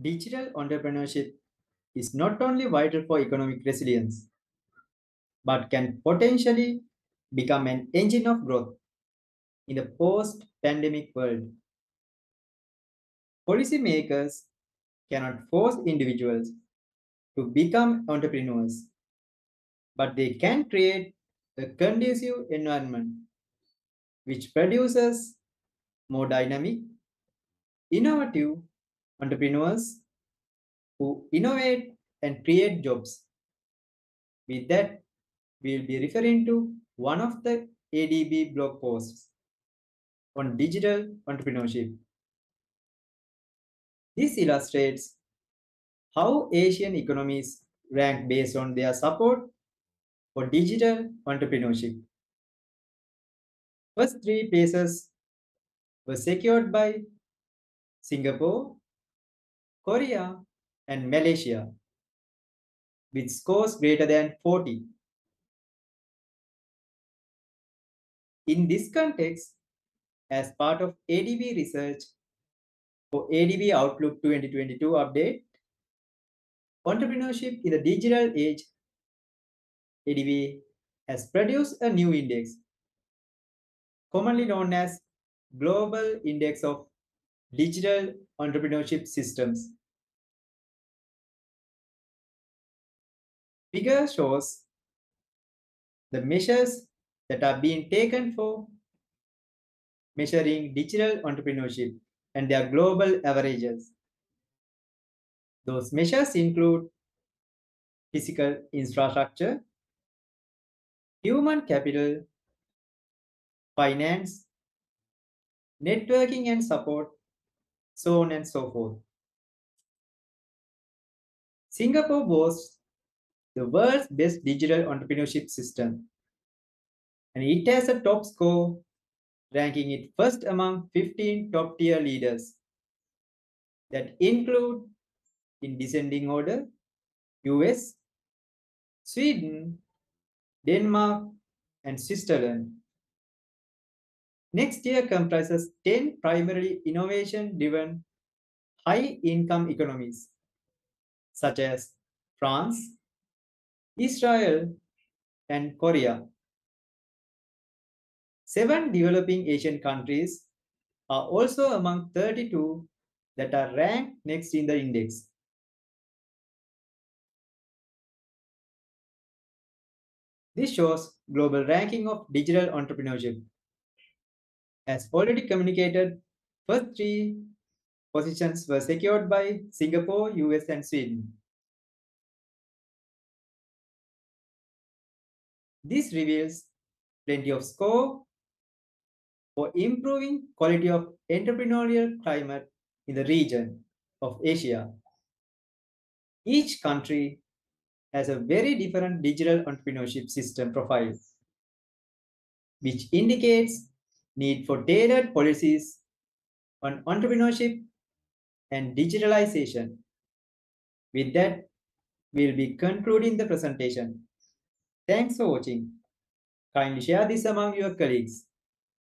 Digital entrepreneurship is not only vital for economic resilience, but can potentially become an engine of growth in the post pandemic world. Policymakers cannot force individuals to become entrepreneurs, but they can create a conducive environment which produces more dynamic, innovative entrepreneurs who innovate and create jobs. With that, we will be referring to one of the ADB blog posts on digital entrepreneurship. This illustrates how Asian economies rank based on their support for digital entrepreneurship. First three places were secured by Singapore, Korea, and Malaysia with scores greater than 40. In this context, as part of ADB research for ADB Outlook 2022 update, Entrepreneurship in the Digital Age, ADB has produced a new index, commonly known as Global Index of Digital Entrepreneurship Systems. Figure shows the measures that are being taken for measuring digital entrepreneurship and their global averages. Those measures include physical infrastructure, human capital, finance, networking and support, so on and so forth. Singapore boasts the world's best digital entrepreneurship system, and it has a top score, ranking it first among 15 top tier leaders that include, in descending order, US, Sweden, Denmark, and Switzerland. Next year comprises 10 primarily innovation driven high income economies, such as France, Israel, and Korea. Seven developing Asian countries are also among 32 that are ranked next in the index. This shows global ranking of digital entrepreneurship. As already communicated, first three positions were secured by Singapore, US, and Sweden. This reveals plenty of scope for improving quality of entrepreneurial climate in the region of Asia. Each country has a very different digital entrepreneurship system profile, which indicates need for tailored policies on entrepreneurship and digitalization. With that, we'll be concluding the presentation. Thanks for watching. Kindly share this among your colleagues.